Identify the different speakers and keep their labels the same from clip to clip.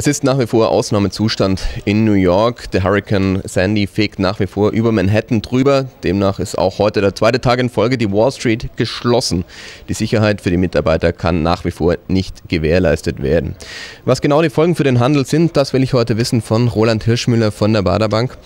Speaker 1: Es ist nach wie vor Ausnahmezustand in New York. Der Hurricane Sandy fegt nach wie vor über Manhattan drüber. Demnach ist auch heute der zweite Tag in Folge die Wall Street geschlossen. Die Sicherheit für die Mitarbeiter kann nach wie vor nicht gewährleistet werden. Was genau die Folgen für den Handel sind, das will ich heute wissen von Roland Hirschmüller von der Baderbank.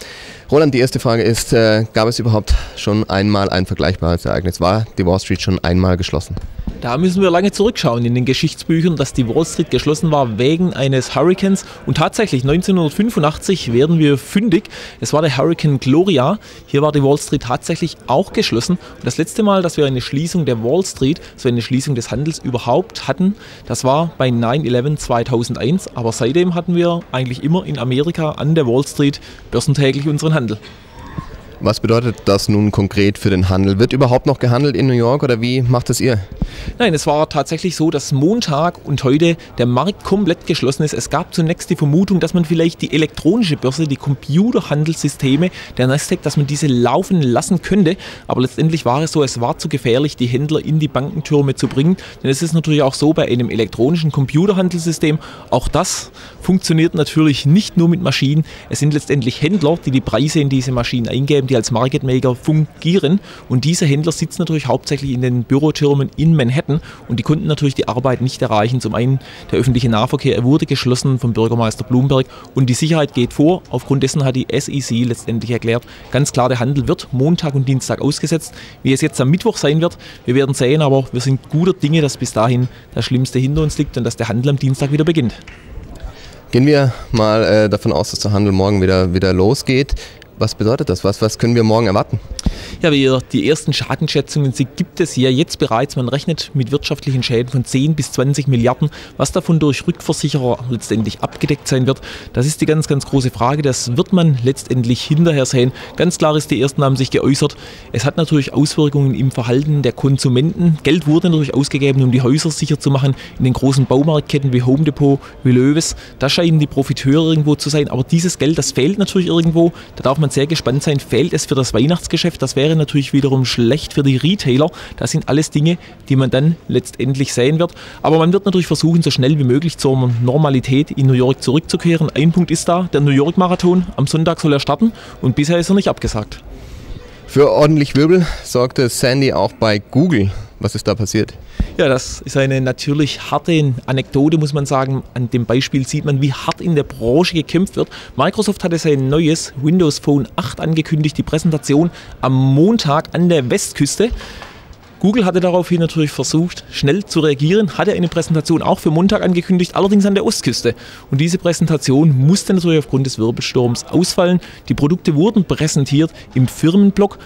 Speaker 1: Roland, die erste Frage ist, äh, gab es überhaupt schon einmal ein vergleichbares Ereignis? War die Wall Street schon einmal geschlossen?
Speaker 2: Da müssen wir lange zurückschauen in den Geschichtsbüchern, dass die Wall Street geschlossen war wegen eines Hurricanes. Und tatsächlich 1985 werden wir fündig. Es war der Hurricane Gloria. Hier war die Wall Street tatsächlich auch geschlossen. Und das letzte Mal, dass wir eine Schließung der Wall Street, so eine Schließung des Handels überhaupt hatten, das war bei 9-11 2001. Aber seitdem hatten wir eigentlich immer in Amerika an der Wall Street börsentäglich unseren Handel.
Speaker 1: Was bedeutet das nun konkret für den Handel? Wird überhaupt noch gehandelt in New York oder wie macht es ihr?
Speaker 2: Nein, es war tatsächlich so, dass Montag und heute der Markt komplett geschlossen ist. Es gab zunächst die Vermutung, dass man vielleicht die elektronische Börse, die Computerhandelssysteme der Nasdaq, dass man diese laufen lassen könnte. Aber letztendlich war es so, es war zu gefährlich, die Händler in die Bankentürme zu bringen. Denn es ist natürlich auch so bei einem elektronischen Computerhandelssystem, auch das funktioniert natürlich nicht nur mit Maschinen. Es sind letztendlich Händler, die die Preise in diese Maschinen eingeben die als Market Maker fungieren. Und diese Händler sitzen natürlich hauptsächlich in den Bürotürmen in Manhattan und die konnten natürlich die Arbeit nicht erreichen. Zum einen der öffentliche Nahverkehr wurde geschlossen vom Bürgermeister Bloomberg und die Sicherheit geht vor. Aufgrund dessen hat die SEC letztendlich erklärt, ganz klar, der Handel wird Montag und Dienstag ausgesetzt. Wie es jetzt am Mittwoch sein wird, wir werden sehen, aber wir sind guter Dinge, dass bis dahin das Schlimmste hinter uns liegt und dass der Handel am Dienstag wieder beginnt.
Speaker 1: Gehen wir mal äh, davon aus, dass der Handel morgen wieder, wieder losgeht. Was bedeutet das? Was, was können wir morgen erwarten?
Speaker 2: Ja, wir, die ersten Schadenschätzungen sie gibt es ja jetzt bereits. Man rechnet mit wirtschaftlichen Schäden von 10 bis 20 Milliarden. Was davon durch Rückversicherer letztendlich abgedeckt sein wird, das ist die ganz, ganz große Frage. Das wird man letztendlich hinterher sehen. Ganz klar ist, die ersten haben sich geäußert. Es hat natürlich Auswirkungen im Verhalten der Konsumenten. Geld wurde natürlich ausgegeben, um die Häuser sicher zu machen. In den großen Baumarktketten wie Home Depot, wie Löwes. Da scheinen die Profiteure irgendwo zu sein. Aber dieses Geld, das fehlt natürlich irgendwo. Da darf man sehr gespannt sein. Fehlt es für das Weihnachtsgeschäft? Das wäre natürlich wiederum schlecht für die Retailer. Das sind alles Dinge, die man dann letztendlich sehen wird. Aber man wird natürlich versuchen, so schnell wie möglich zur Normalität in New York zurückzukehren. Ein Punkt ist da, der New York Marathon. Am Sonntag soll er starten und bisher ist er nicht abgesagt.
Speaker 1: Für ordentlich Wirbel sorgte Sandy auch bei Google. Was ist da passiert?
Speaker 2: Ja, das ist eine natürlich harte Anekdote, muss man sagen. An dem Beispiel sieht man, wie hart in der Branche gekämpft wird. Microsoft hatte sein neues Windows Phone 8 angekündigt, die Präsentation am Montag an der Westküste. Google hatte daraufhin natürlich versucht, schnell zu reagieren, hatte eine Präsentation auch für Montag angekündigt, allerdings an der Ostküste. Und diese Präsentation musste natürlich aufgrund des Wirbelsturms ausfallen. Die Produkte wurden präsentiert im Firmenblock.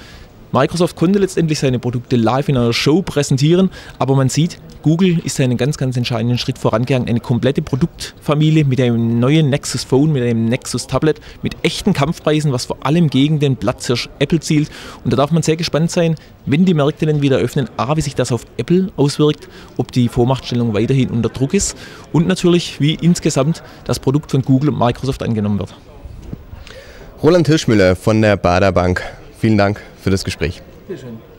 Speaker 2: Microsoft konnte letztendlich seine Produkte live in einer Show präsentieren, aber man sieht, Google ist einen ganz, ganz entscheidenden Schritt vorangegangen. Eine komplette Produktfamilie mit einem neuen Nexus Phone, mit einem Nexus Tablet, mit echten Kampfpreisen, was vor allem gegen den Platzhirsch Apple zielt. Und da darf man sehr gespannt sein, wenn die Märkte dann wieder öffnen, A, wie sich das auf Apple auswirkt, ob die Vormachtstellung weiterhin unter Druck ist und natürlich, wie insgesamt das Produkt von Google und Microsoft angenommen wird.
Speaker 1: Roland Hirschmüller von der Bader Bank. Vielen Dank für das Gespräch. Bitte schön.